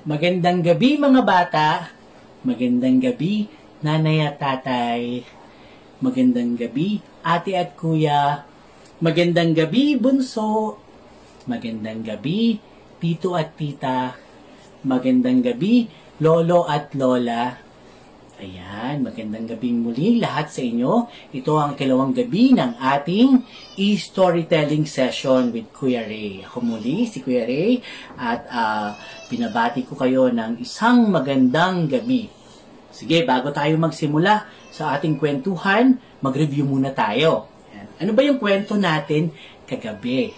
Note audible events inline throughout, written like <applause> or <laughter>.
Magandang gabi mga bata. Magandang gabi nanay at tatay. Magandang gabi ate at kuya. Magandang gabi bunso. Magandang gabi tito at tita. Magandang gabi lolo at lola. Ayan, magandang gabing muli lahat sa inyo. Ito ang kalawang gabi ng ating e-storytelling session with Kuya Ray. Ako muli, si Kuya Ray, at uh, binabati ko kayo ng isang magandang gabi. Sige, bago tayo magsimula sa ating kwentuhan, mag-review muna tayo. Ayan. Ano ba yung kwento natin kagabi?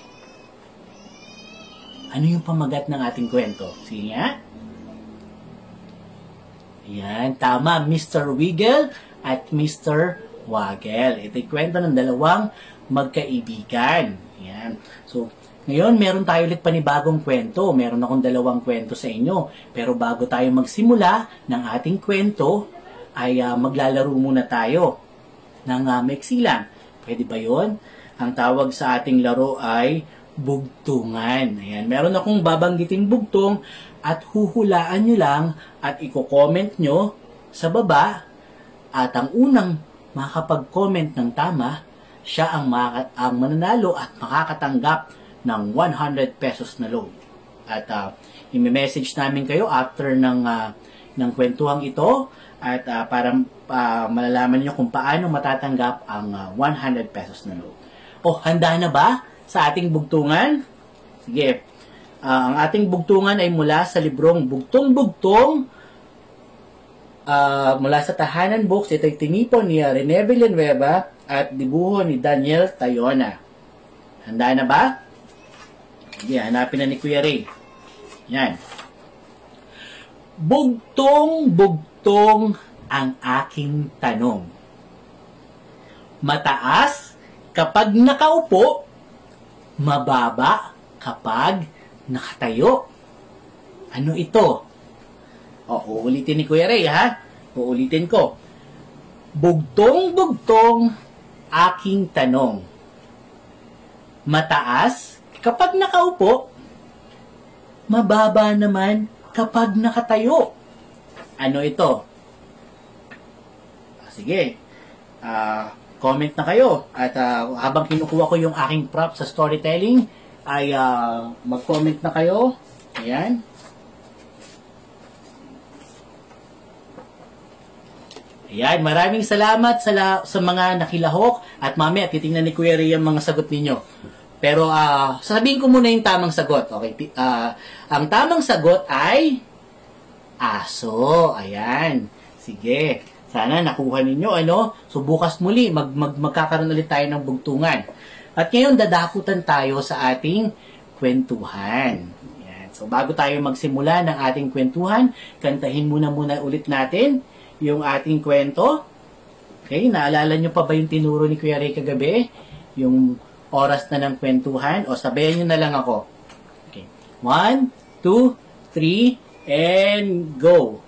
Ano yung pamagat ng ating kwento? Sige nga. Yan, tama, Mr. Wiggle at Mr. Waggle. Ito'y kwento ng dalawang magkaibigan. Yan. So, ngayon, meron tayo ulit panibagong kwento. Meron akong dalawang kwento sa inyo. Pero bago tayo magsimula ng ating kwento, ay uh, maglalaro muna tayo ng uh, meksilan. Pwede ba yon? Ang tawag sa ating laro ay bugtungan. Ayan, meron akong babanggiting bugtong at huhulaan nyo lang at i-comment nyo sa baba at ang unang makakapag-comment ng tama, siya ang, maka- ang mananalo at makakatanggap ng 100 pesos na loan. At uh, i-message namin kayo after ng, uh, ng kwentuhang ito at uh, para uh, malalaman niyo kung paano matatanggap ang uh, 100 pesos na loan. O, handa na ba sa ating bugtungan? Sige, Uh, ang ating bugtungan ay mula sa librong Bugtong-Bugtong uh, mula sa Tahanan Books. Ito ay tinipon ni Rene Villanueva at dibuho ni Daniel Tayona. Handa na ba? Sige, hanapin na ni Kuya Ray. Yan. Bugtong-bugtong ang aking tanong. Mataas kapag nakaupo, mababa kapag nakatayo. Ano ito? O, uulitin ni Kuya Ray, ha? Uulitin ko. Bugtong-bugtong aking tanong. Mataas kapag nakaupo, mababa naman kapag nakatayo. Ano ito? Sige, uh, comment na kayo. At uh, habang kinukuha ko yung aking prop sa storytelling, ay uh, mag-comment na kayo. Ayan. Ayan, maraming salamat sa, la, sa mga nakilahok at mami at titingnan ni Kuya Ray ang mga sagot ninyo. Pero uh, sasabihin ko muna yung tamang sagot. Okay, uh, ang tamang sagot ay aso. Ayan. Sige. Sana nakuha ninyo ano. So bukas muli mag, mag magkakaroon ulit tayo ng bugtungan. At ngayon, dadakutan tayo sa ating kwentuhan. Yan. So, bago tayo magsimula ng ating kwentuhan, kantahin muna muna ulit natin yung ating kwento. Okay, naalala nyo pa ba yung tinuro ni Kuya Ray kagabi? Yung oras na ng kwentuhan? O sabayan nyo na lang ako. Okay. One, two, three, and go!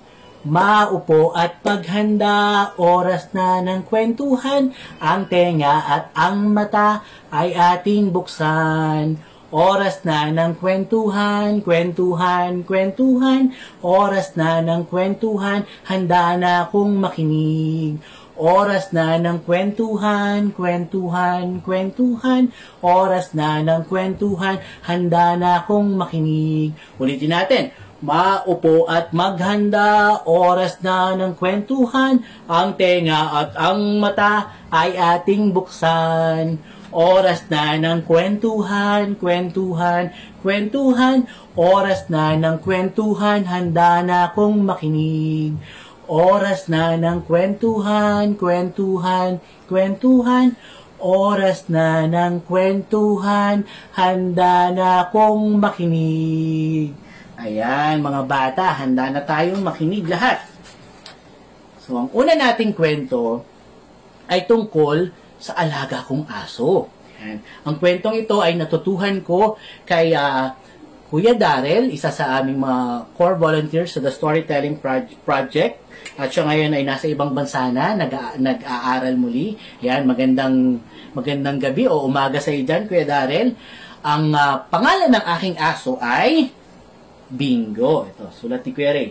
Maupo at paghanda, oras na ng kwentuhan, ang tenga at ang mata ay ating buksan. Oras na ng kwentuhan, kwentuhan, kwentuhan, oras na ng kwentuhan, handa na akong makinig. Oras na ng kwentuhan, kwentuhan, kwentuhan, oras na ng kwentuhan, handa na akong makinig. Ulitin natin Maupo at maghanda, oras na ng kwentuhan, ang tenga at ang mata ay ating buksan. Oras na ng kwentuhan, kwentuhan, kwentuhan, oras na ng kwentuhan, handa na akong makinig. Oras na ng kwentuhan, kwentuhan, kwentuhan, oras na ng kwentuhan, handa na akong makinig. Ayan, mga bata, handa na tayong makinig lahat. So, ang una nating kwento ay tungkol sa alaga kong aso. Ayan. Ang kwentong ito ay natutuhan ko kay uh, Kuya Darrell, isa sa aming mga core volunteers sa The Storytelling Project. At siya ngayon ay nasa ibang bansa na, nag- nag-aaral muli. Ayan, magandang, magandang gabi o umaga sa iyo dyan, Kuya Darrell. Ang uh, pangalan ng aking aso ay Bingo. Ito, sulat ni Kuya Ray.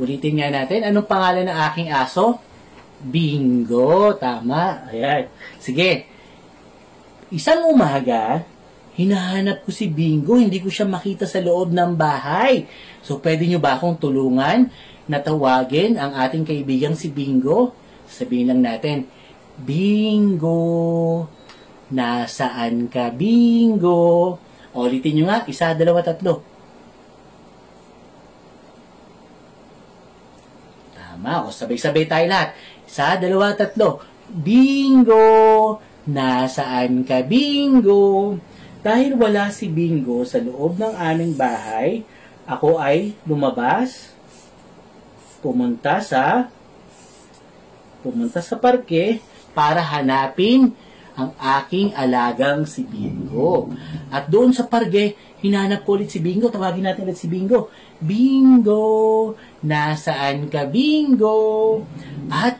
Ulitin nga natin. Anong pangalan ng aking aso? Bingo. Tama. Ayan. Sige. Isang umaga, hinahanap ko si Bingo. Hindi ko siya makita sa loob ng bahay. So, pwede nyo ba akong tulungan na tawagin ang ating kaibigang si Bingo? Sabihin lang natin, Bingo, nasaan ka, Bingo? Ulitin nyo nga, isa, dalawa, tatlo. Tama, o sabay-sabay tayo lahat. Isa, dalawa, tatlo. Bingo! Nasaan ka, Bingo? Dahil wala si Bingo sa loob ng aming bahay, ako ay lumabas, pumunta sa pumunta sa parke para hanapin ang aking alagang si Bingo. At doon sa parke, hinanap ko ulit si Bingo. Tawagin natin ulit si Bingo. Bingo! Nasaan ka, Bingo? At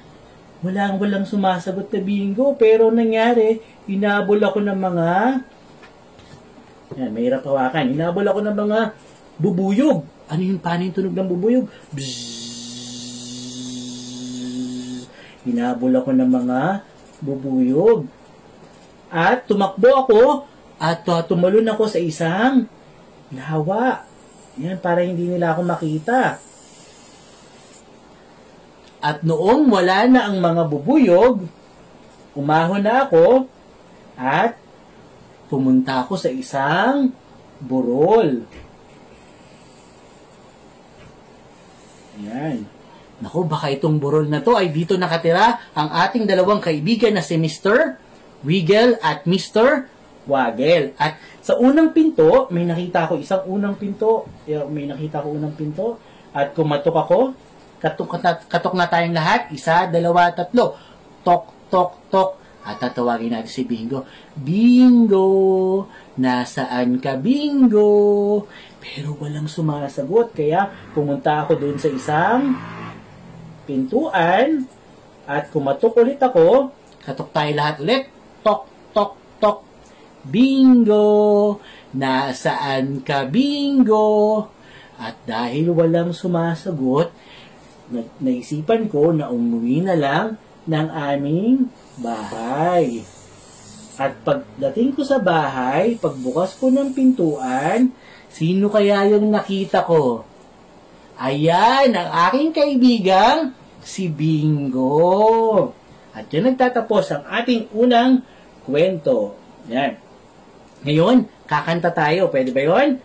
walang walang sumasagot na Bingo. Pero nangyari, hinabol ako ng mga yan, mahirap hawakan. Hinabol ako ng mga bubuyog. Ano yung paano tunog ng bubuyog? Bzzz. Hinabol ako ng mga bubuyog. At tumakbo ako at uh, tumalon ako sa isang lawa. Yan, para hindi nila ako makita. At noong wala na ang mga bubuyog, umahon na ako at pumunta ako sa isang burol. Ayan. Naku, baka itong burol na to ay dito nakatira ang ating dalawang kaibigan na si Mr. Wiggle at Mr. Waggle. At sa unang pinto, may nakita ako isang unang pinto. May nakita ko unang pinto. At kumatok ako. Katok, katok na tayong lahat. Isa, dalawa, tatlo. Tok, tok, tok. At tatawagin natin si Bingo. Bingo! Nasaan ka, Bingo? Pero walang sumasagot. Kaya pumunta ako doon sa isang pintuan at kumatok ulit ako. Katok tayo lahat ulit. Tok, tok, tok. Bingo! Nasaan ka, Bingo? At dahil walang sumasagot, na- naisipan ko na umuwi na lang ng aming bahay. At pagdating ko sa bahay, pagbukas ko ng pintuan, sino kaya yung nakita ko? Ayan, ang aking kaibigang si Bingo. At yun nagtatapos ang ating unang kwento. Yan. Ngayon, kakanta tayo. Pwede ba yun?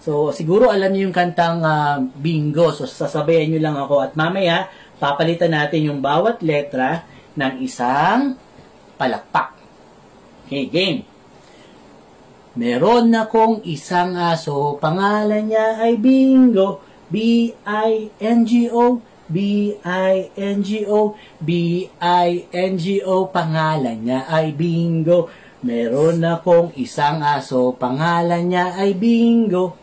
So, siguro alam niyo yung kantang ah, Bingo. So, sasabayan niyo lang ako. At mamaya, papalitan natin yung bawat letra ng isang palakpak. Okay, game. Meron akong isang aso, pangalan niya ay Bingo. B-I-N-G-O, B-I-N-G-O, B-I-N-G-O, pangalan niya ay Bingo. Meron akong isang aso, pangalan niya ay Bingo.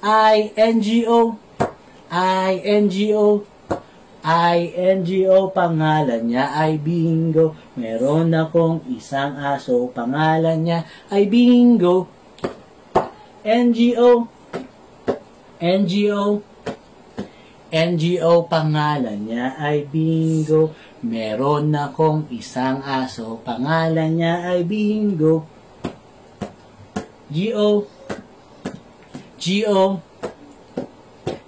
I-N-G-O, I-N-G-O, I-N-G-O, pangalan niya ay Bingo. Meron akong isang aso, pangalan niya ay Bingo. N-G-O, N-G-O, NGO pangalan niya ay Bingo. Meron akong isang aso, pangalan niya ay Bingo. G-O, G-O,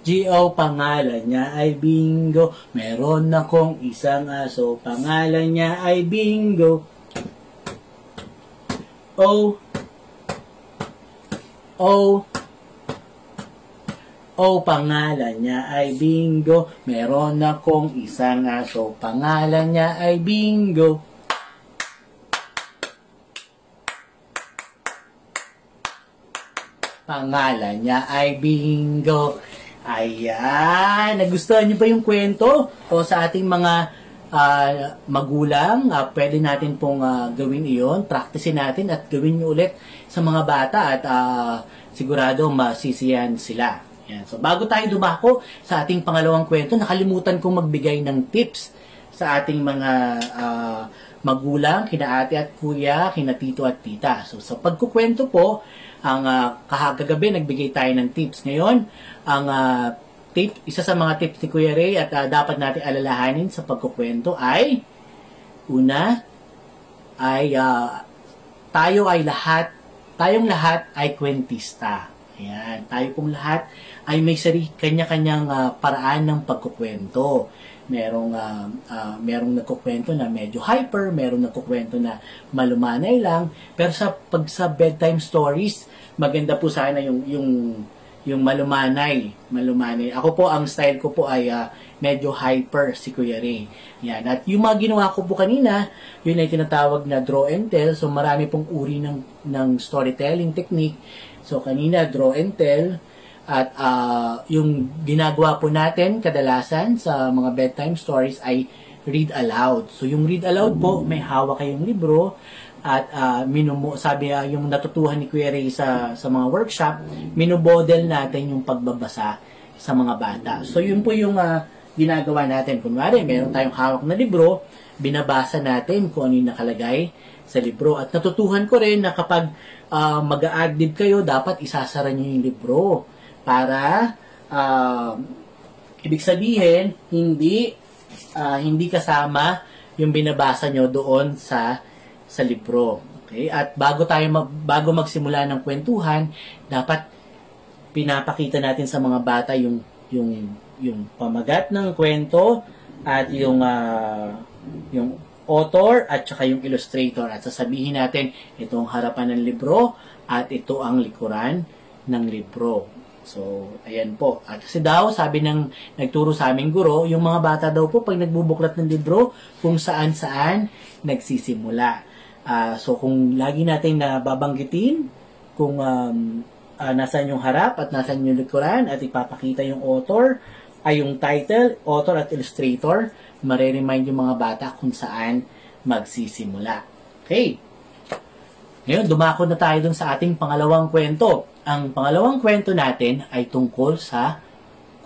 G-O pangalan niya ay Bingo. Meron akong isang aso, pangalan niya ay Bingo. O, O, O pangalan niya ay Bingo. Meron akong isang aso, pangalan niya ay Bingo. Pangalan niya ay Bingo. Ayan, nagustuhan niyo ba yung kwento? O sa ating mga ah, magulang, ah, pwede natin pong ah, gawin iyon, practicein natin at gawin niyo ulit sa mga bata at ah, sigurado masisiyan sila. Yan. So bago tayo dumako sa ating pangalawang kwento, nakalimutan kong magbigay ng tips sa ating mga uh, magulang, kina ate at kuya, kina tito at tita. So sa pagkukwento po, ang uh, kahagabi nagbigay tayo ng tips. Ngayon, ang uh, tip, isa sa mga tips ni Kuya Ray at uh, dapat natin alalahanin sa pagkukwento ay una ay uh, tayo ay lahat, tayong lahat ay kwentista. Ayan, tayo pong lahat ay may sari kanya-kanyang uh, paraan ng pagkukwento merong uh, uh, merong nagkukwento na medyo hyper, merong nagkukwento na malumanay lang, pero sa pag sa bedtime stories, maganda po sana yung yung yung malumanay, malumanay. Ako po ang style ko po ay uh, medyo hyper si Kuya Ray. Yan. At yung mga ginawa ko po kanina, yun ay tinatawag na draw and tell. So marami pong uri ng ng storytelling technique. So kanina draw and tell, at uh, yung ginagawa po natin kadalasan sa mga bedtime stories ay read aloud. So yung read aloud po, may hawak kayong libro at uh, minumo, sabi uh, yung natutuhan ni Kuya Ray sa, sa mga workshop, minumodel natin yung pagbabasa sa mga bata. So yun po yung uh, ginagawa natin. Kunwari, meron tayong hawak na libro, binabasa natin kung ano yung nakalagay sa libro. At natutuhan ko rin na kapag uh, mag-a-adlib kayo, dapat isasara nyo yung libro para uh, ibig sabihin hindi uh, hindi kasama yung binabasa nyo doon sa sa libro. Okay? At bago tayo mag, bago magsimula ng kwentuhan, dapat pinapakita natin sa mga bata yung yung yung pamagat ng kwento at yung uh, yung author at saka yung illustrator at sasabihin natin itong harapan ng libro at ito ang likuran ng libro. So, ayan po. At kasi daw, sabi ng nagturo sa aming guro, yung mga bata daw po, pag nagbubuklat ng libro, kung saan-saan nagsisimula. Uh, so, kung lagi natin nababanggitin, kung um, uh, nasan yung harap at nasan yung likuran at ipapakita yung author, ay yung title, author at illustrator, mariremind yung mga bata kung saan magsisimula. Okay. Ngayon, dumako na tayo dun sa ating pangalawang kwento. Ang pangalawang kwento natin ay tungkol sa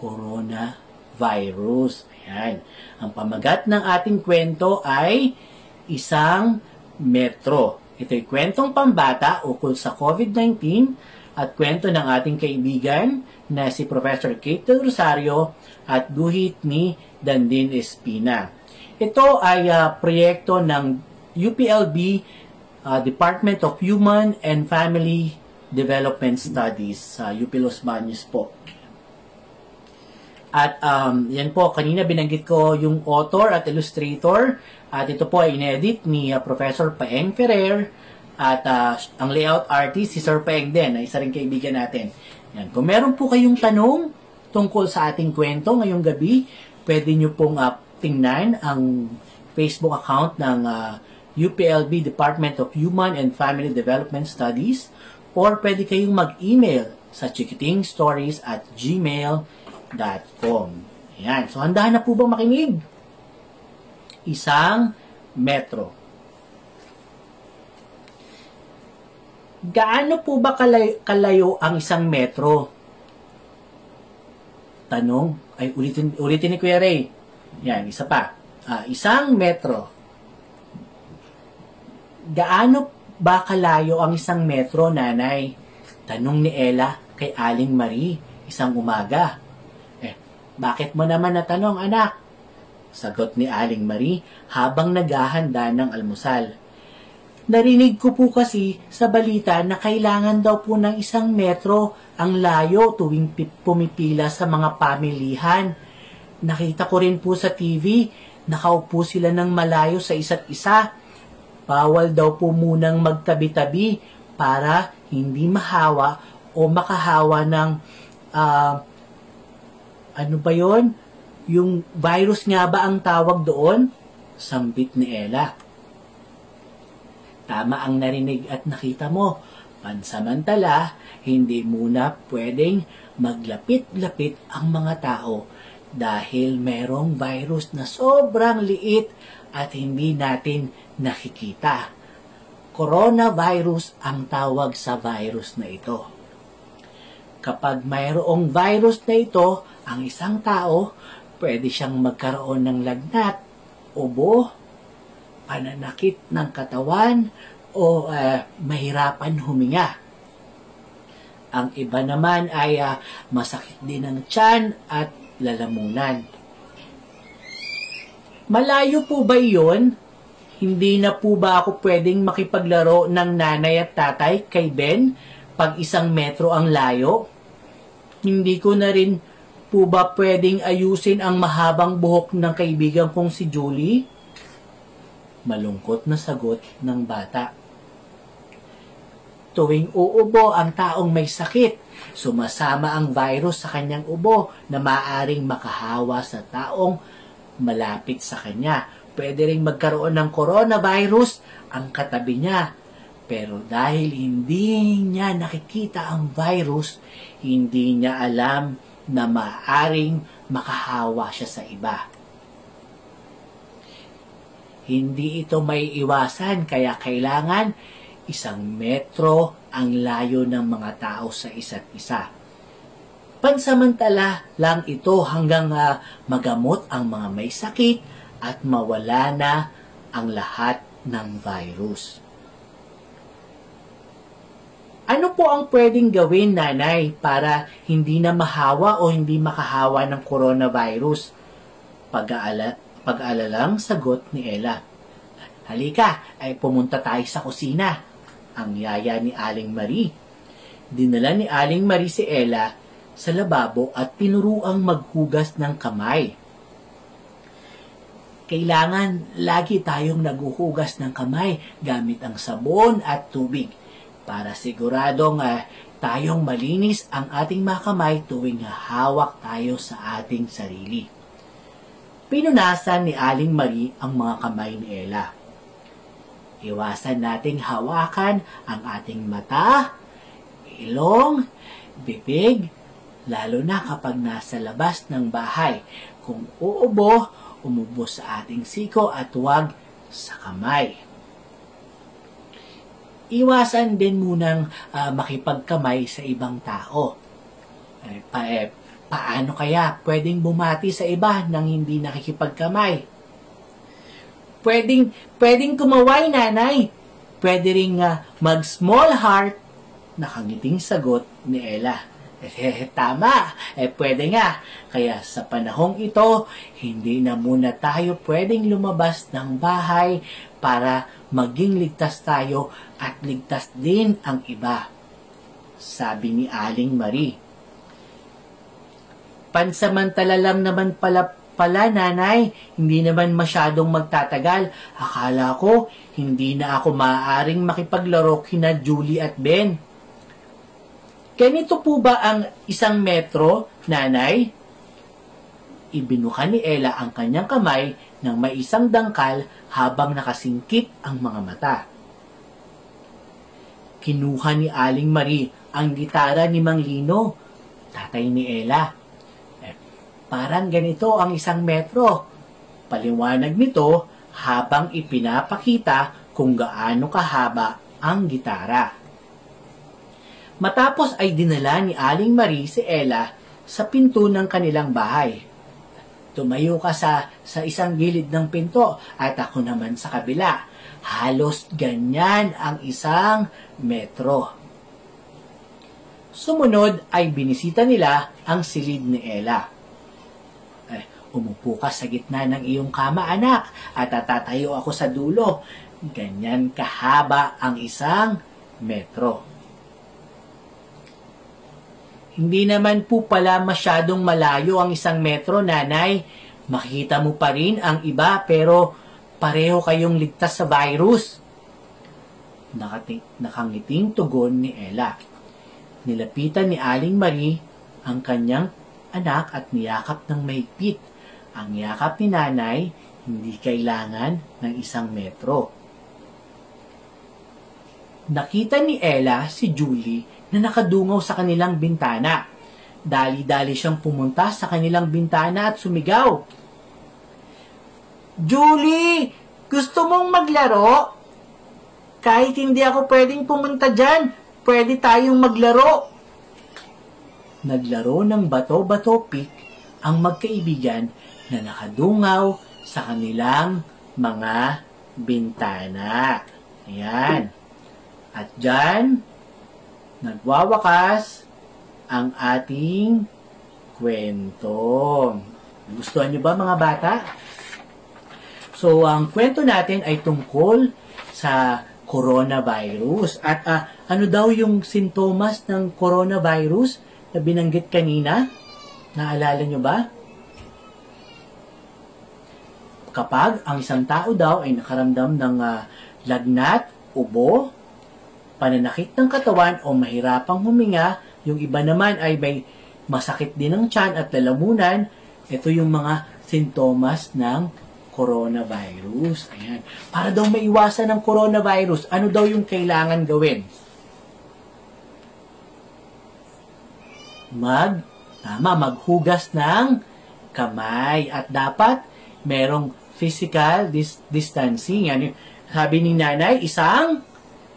coronavirus. Ayan. Ang pamagat ng ating kwento ay isang metro. Ito'y kwentong pambata ukol sa COVID-19 at kwento ng ating kaibigan na si Professor Kate Rosario at guhit ni Dandin Espina. Ito ay uh, proyekto ng UPLB uh, Department of Human and Family Development Studies sa UP Los Baños po. At um, yan po, kanina binanggit ko yung author at illustrator. At ito po ay inedit ni uh, Professor Paeng Ferrer. At uh, ang layout artist si Sir Paeng din, isa rin kaibigan natin. Yan. Kung meron po kayong tanong tungkol sa ating kwento ngayong gabi, pwede nyo pong uh, tingnan ang Facebook account ng uh, UPLB Department of Human and Family Development Studies or pwede kayong mag-email sa chikitingstories at gmail.com. Ayan. So, handa na po bang makinig? Isang metro. Gaano po ba kalayo, kalayo ang isang metro? Tanong. Ay, ulitin, ulitin ni Kuya Ray. Yan, isa pa. Ah, isang metro. Gaano ba kalayo ang isang metro, nanay? Tanong ni Ella kay Aling Marie isang umaga. Eh, bakit mo naman natanong, anak? Sagot ni Aling Marie habang naghahanda ng almusal. Narinig ko po kasi sa balita na kailangan daw po ng isang metro ang layo tuwing pumipila sa mga pamilihan. Nakita ko rin po sa TV, nakaupo sila ng malayo sa isa't isa Bawal daw po munang magtabi-tabi para hindi mahawa o makahawa ng uh, ano ba yon? Yung virus nga ba ang tawag doon? Sambit ni Ella. Tama ang narinig at nakita mo. Pansamantala, hindi muna pwedeng maglapit-lapit ang mga tao dahil merong virus na sobrang liit at hindi natin nakikita. Coronavirus ang tawag sa virus na ito. Kapag mayroong virus na ito, ang isang tao, pwede siyang magkaroon ng lagnat ubo, pananakit ng katawan, o uh, mahirapan huminga. Ang iba naman ay uh, masakit din ang tiyan at lalamunan. Malayo po ba iyon? Hindi na po ba ako pwedeng makipaglaro ng nanay at tatay kay Ben pag isang metro ang layo? Hindi ko na rin po ba pwedeng ayusin ang mahabang buhok ng kaibigan kong si Julie? Malungkot na sagot ng bata. Tuwing uubo ang taong may sakit, sumasama ang virus sa kanyang ubo na maaring makahawa sa taong malapit sa kanya. Pwede ring magkaroon ng coronavirus ang katabi niya. Pero dahil hindi niya nakikita ang virus, hindi niya alam na maaring makahawa siya sa iba. Hindi ito may iwasan kaya kailangan isang metro ang layo ng mga tao sa isa't isa. Pansamantala lang ito hanggang uh, magamot ang mga may sakit at mawala na ang lahat ng virus. Ano po ang pwedeng gawin, nanay, para hindi na mahawa o hindi makahawa ng coronavirus? Pag-aala, pag-aalalang sagot ni Ella. Halika, ay pumunta tayo sa kusina ang yaya ni Aling Marie. Dinala ni Aling Marie si Ella sa lababo at tinuruang maghugas ng kamay. Kailangan lagi tayong naguhugas ng kamay gamit ang sabon at tubig para siguradong uh, tayong malinis ang ating mga kamay tuwing hawak tayo sa ating sarili. Pinunasan ni Aling Marie ang mga kamay ni Ella. Iwasan nating hawakan ang ating mata, ilong, bibig, lalo na kapag nasa labas ng bahay. Kung uubo, umubo sa ating siko at huwag sa kamay. Iwasan din munang uh, makipagkamay sa ibang tao. Eh, pa, eh, paano kaya pwedeng bumati sa iba nang hindi nakikipagkamay? Pwedeng, pwedeng kumaway, nanay. Pwede rin uh, mag-small heart. Nakangiting sagot ni Ella. Eh, <laughs> tama. Eh, pwede nga. Kaya sa panahong ito, hindi na muna tayo pwedeng lumabas ng bahay para maging ligtas tayo at ligtas din ang iba. Sabi ni Aling Marie. Pansamantala lang naman pala pala nanay, hindi naman masyadong magtatagal. Akala ko, hindi na ako maaaring makipaglaro kina Julie at Ben. Ganito po ba ang isang metro, nanay? Ibinuka ni Ella ang kanyang kamay ng may isang dangkal habang nakasingkit ang mga mata. Kinuha ni Aling Marie ang gitara ni Mang Lino, tatay ni Ella Parang ganito ang isang metro. Paliwanag nito habang ipinapakita kung gaano kahaba ang gitara. Matapos ay dinala ni Aling Marie si Ella sa pinto ng kanilang bahay. Tumayo ka sa, sa isang gilid ng pinto at ako naman sa kabila. Halos ganyan ang isang metro. Sumunod ay binisita nila ang silid ni Ella. Umupo ka sa gitna ng iyong kama, anak, at tatatayo ako sa dulo. Ganyan kahaba ang isang metro. Hindi naman po pala masyadong malayo ang isang metro, nanay. Makikita mo pa rin ang iba pero pareho kayong ligtas sa virus. Nakati- nakangiting tugon ni Ella. Nilapitan ni Aling Marie ang kanyang anak at niyakap ng mahigpit. Ang yakap ni nanay, hindi kailangan ng isang metro. Nakita ni Ella si Julie na nakadungaw sa kanilang bintana. Dali-dali siyang pumunta sa kanilang bintana at sumigaw. Julie! Gusto mong maglaro? Kahit hindi ako pwedeng pumunta dyan, pwede tayong maglaro. Naglaro ng bato-bato pick ang magkaibigan na nakadungaw sa kanilang mga bintana. Ayan. At dyan, nagwawakas ang ating kwento. Gustuhan nyo ba mga bata? So, ang kwento natin ay tungkol sa coronavirus. At uh, ano daw yung sintomas ng coronavirus na binanggit kanina? Naalala nyo ba? Kapag ang isang tao daw ay nakaramdam ng uh, lagnat, ubo, pananakit ng katawan o mahirapang huminga, yung iba naman ay may masakit din ng tiyan at lalamunan, ito yung mga sintomas ng coronavirus. Ayan. Para daw maiwasan ng coronavirus, ano daw yung kailangan gawin? Mag, tama, maghugas ng kamay. At dapat merong physical dis- distancing. Ano, sabi ni nanay, isang,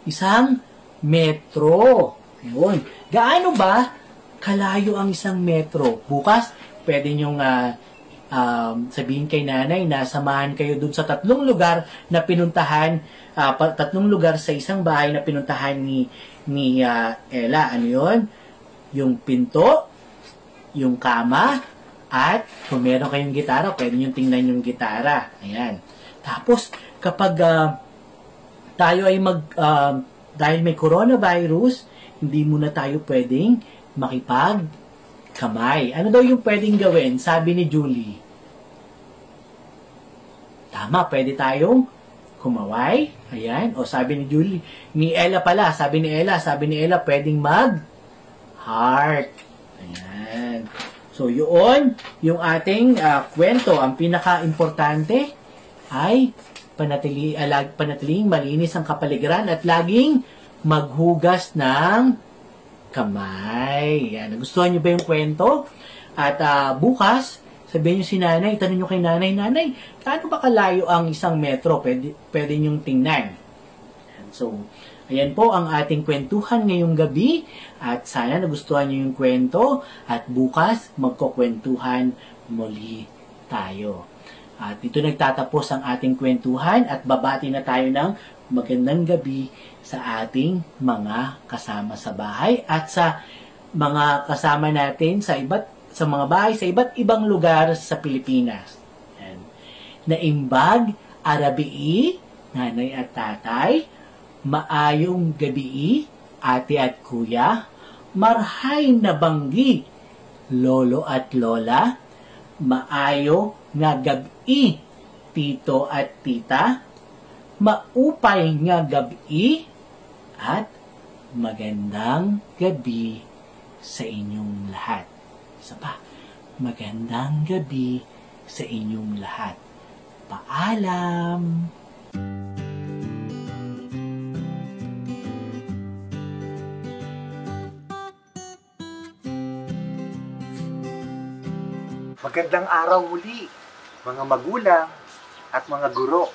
isang metro. Yun. Gaano ba kalayo ang isang metro? Bukas, pwede nyong uh, um, sabihin kay nanay na samahan kayo dun sa tatlong lugar na pinuntahan, uh, tatlong lugar sa isang bahay na pinuntahan ni, ni uh, Ella. Ano yun? Yung pinto, yung kama, at kung meron kayong gitara, pwede nyo tingnan yung gitara. Ayan. Tapos, kapag uh, tayo ay mag, uh, dahil may coronavirus, hindi muna tayo pwedeng makipag kamay. Ano daw yung pwedeng gawin? Sabi ni Julie. Tama, pwede tayong kumaway. Ayan. O sabi ni Julie, ni Ella pala, sabi ni Ella, sabi ni Ella, pwedeng mag heart. Ayan. So, yun, yung ating uh, kwento, ang pinaka-importante ay panatili, alag, panatiling malinis ang kapaligiran at laging maghugas ng kamay. Yan. Nagustuhan niyo ba yung kwento? At uh, bukas, sabihin niyo si nanay, itanong niyo kay nanay, nanay, kaano ba kalayo ang isang metro? Pwede, pwede niyong tingnan. So, Ayan po ang ating kwentuhan ngayong gabi at sana nagustuhan niyo yung kwento at bukas magkukwentuhan muli tayo. At dito nagtatapos ang ating kwentuhan at babati na tayo ng magandang gabi sa ating mga kasama sa bahay at sa mga kasama natin sa iba't sa mga bahay sa iba't ibang lugar sa Pilipinas. Ayan. Naimbag, Arabii, nanay at tatay, maayong gabi, ate at kuya, marhay na banggi, lolo at lola, maayo nga gabi, tito at tita, maupay nga gabi, at magandang gabi sa inyong lahat. Isa pa, magandang gabi sa inyong lahat. Paalam! Magandang araw muli, mga magulang at mga guro.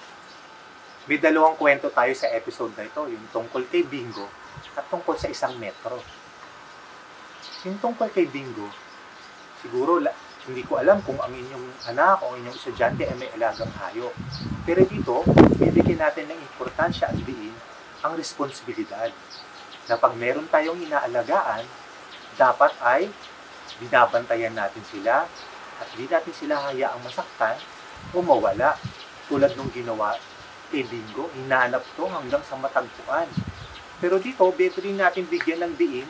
May dalawang kwento tayo sa episode na ito, yung tungkol kay Bingo at tungkol sa isang metro. Yung tungkol kay Bingo, siguro hindi ko alam kung ang inyong anak o inyong estudyante ay may alagang hayop. Pero dito, bibigyan natin ng importansya at diin ang responsibilidad na pag meron tayong inaalagaan, dapat ay binabantayan natin sila, at hindi natin sila hayaang masaktan o mawala. Tulad nung ginawa kay Bingo, hinanap to hanggang sa matagpuan. Pero dito, beto rin natin bigyan ng diin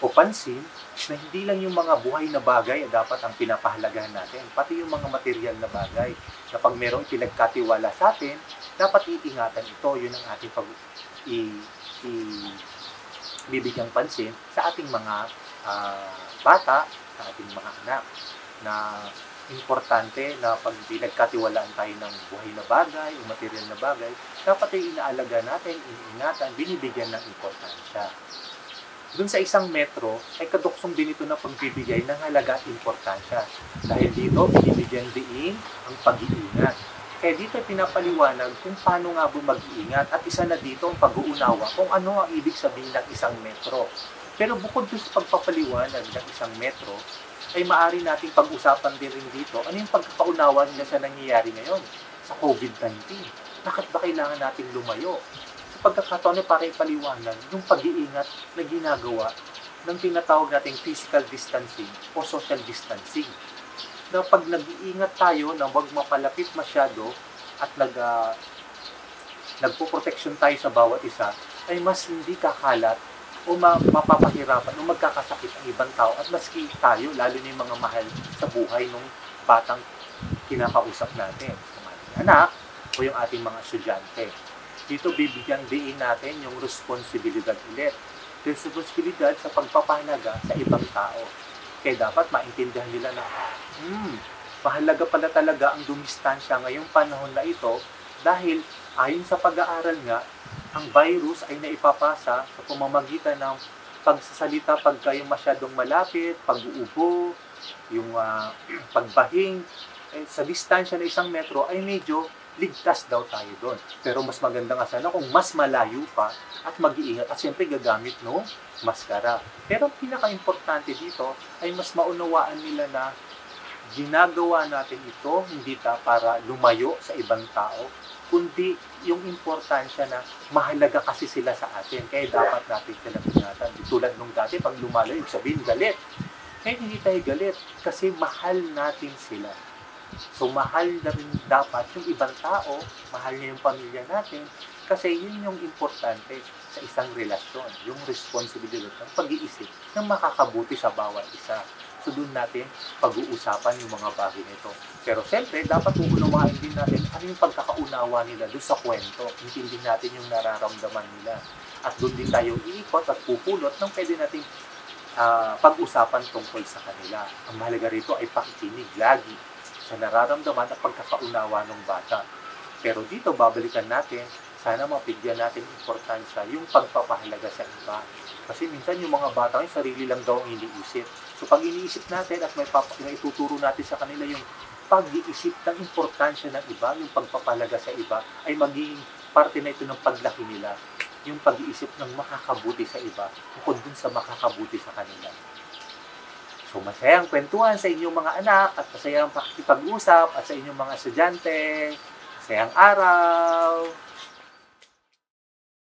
o pansin na hindi lang yung mga buhay na bagay dapat ang pinapahalagahan natin, pati yung mga material na bagay na pag merong pinagkatiwala sa atin, dapat iingatan ito. Yun ang ating pag i, i bibigyang pansin sa ating mga uh, bata, sa ating mga anak na importante na pag pinagkatiwalaan tayo ng buhay na bagay o material na bagay, dapat ay inaalaga natin, iniingatan, binibigyan ng importansya. Doon sa isang metro, ay kaduksong din ito na pagbibigay ng halaga at importansya. Dahil dito, binibigyan din ang pag-iingat. Kaya dito pinapaliwanag kung paano nga ba mag-iingat at isa na dito ang pag-uunawa kung ano ang ibig sabihin ng isang metro. Pero bukod doon sa pagpapaliwanag ng isang metro, ay maaari nating pag-usapan din rin dito ano yung pagkakaunawa nila sa nangyayari ngayon sa COVID-19. Bakit ba kailangan nating lumayo? Sa pagkakataon ay para ipaliwanag yung pag-iingat na ginagawa ng tinatawag nating physical distancing o social distancing. Na pag nag-iingat tayo na huwag mapalapit masyado at nag, uh, nagpo-protection tayo sa bawat isa, ay mas hindi kakalat o ma- mapapahirapan o magkakasakit ang ibang tao at maski tayo, lalo na yung mga mahal sa buhay ng batang kinakausap natin. Yung ating anak o yung ating mga estudyante. Dito bibigyan diin natin yung responsibilidad ulit. Responsibilidad sa pagpapahalaga sa ibang tao. Kaya dapat maintindihan nila na, hmm, mahalaga pala talaga ang dumistansya ngayong panahon na ito dahil ayon sa pag-aaral nga, ang virus ay naipapasa sa pamamagitan ng pagsasalita pag kayo masyadong malapit, pag-uubo, yung uh, <clears throat> pagbahing, eh, sa distansya na isang metro ay medyo ligtas daw tayo doon. Pero mas maganda nga sana kung mas malayo pa at mag-iingat at siyempre gagamit no maskara. Pero ang pinaka-importante dito ay mas maunawaan nila na ginagawa natin ito hindi ta para lumayo sa ibang tao, kundi yung importansya na mahalaga kasi sila sa atin. Kaya dapat natin sila ingatan. Tulad nung dati, pag lumalayo, yung sabihin galit. Kaya hindi tayo galit kasi mahal natin sila. So mahal na rin dapat yung ibang tao, mahal niya yung pamilya natin, kasi yun yung importante sa isang relasyon, yung responsibilidad ng pag-iisip ng makakabuti sa bawat isa. So doon natin pag-uusapan yung mga bagay nito. Pero siyempre, dapat uunawain din natin ano yung pagkakaunawa nila doon sa kwento. Intindihin natin yung nararamdaman nila. At doon din tayo iikot at pupulot ng pwede nating uh, pag-usapan tungkol sa kanila. Ang mahalaga rito ay pakikinig lagi sa nararamdaman at pagkakaunawa ng bata. Pero dito, babalikan natin, sana mapigyan natin importansya yung pagpapahalaga sa iba. Kasi minsan yung mga bata yung sarili lang daw ang iniisip. So pag iniisip natin at may, ituturo natin sa kanila yung pag-iisip ng importansya ng iba, yung pagpapalaga sa iba, ay magiging parte na ito ng paglaki nila. Yung pag-iisip ng makakabuti sa iba, bukod dun sa makakabuti sa kanila. So masayang kwentuhan sa inyong mga anak at masayang pakikipag-usap at sa inyong mga estudyante. Masayang araw!